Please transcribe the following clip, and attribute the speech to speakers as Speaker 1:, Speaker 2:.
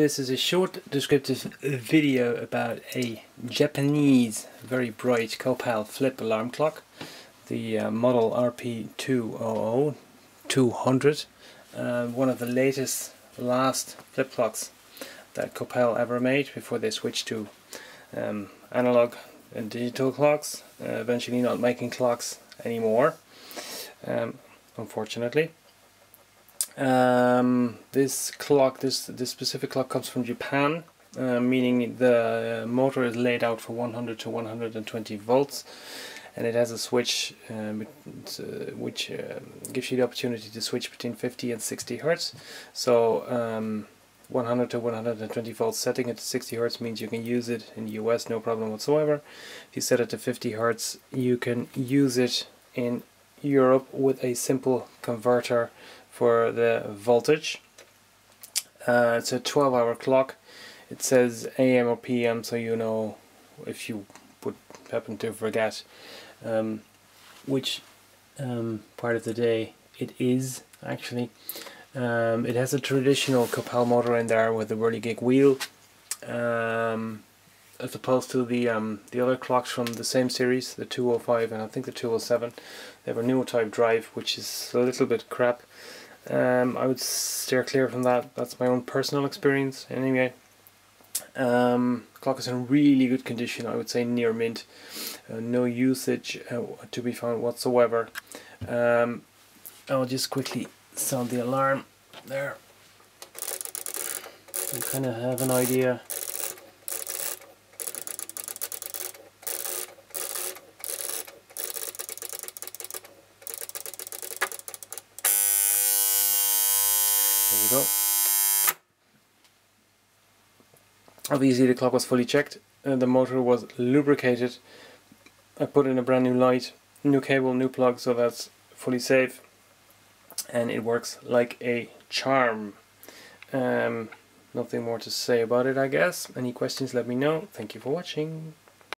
Speaker 1: This is a short descriptive video about a Japanese very bright Copal flip alarm clock. The uh, model RP200 200 uh, one of the latest last flip clocks that Copal ever made before they switched to um, analog and digital clocks uh, eventually not making clocks anymore um, unfortunately um, this clock, this this specific clock comes from Japan, uh, meaning the motor is laid out for 100 to 120 volts, and it has a switch um, which uh, gives you the opportunity to switch between 50 and 60 hertz. So um, 100 to 120 volts setting it to 60 hertz means you can use it in the US no problem whatsoever. If you set it to 50 hertz, you can use it in Europe with a simple converter for the voltage. Uh, it's a 12 hour clock. It says AM or PM so you know if you would happen to forget um, which um, part of the day it is actually. Um, it has a traditional Copal motor in there with a whirligig wheel um, as opposed to the um, the other clocks from the same series, the 205 and I think the 207. They have a Nuotype drive which is a little bit crap. Um, I would steer clear from that. That's my own personal experience. Anyway, um, clock is in really good condition. I would say near mint. Uh, no usage uh, to be found whatsoever. Um, I'll just quickly sound the alarm there. You kind of have an idea There we go. Obviously the clock was fully checked, and the motor was lubricated. I put in a brand new light, new cable, new plug, so that's fully safe. And it works like a charm. Um, nothing more to say about it, I guess. Any questions, let me know. Thank you for watching.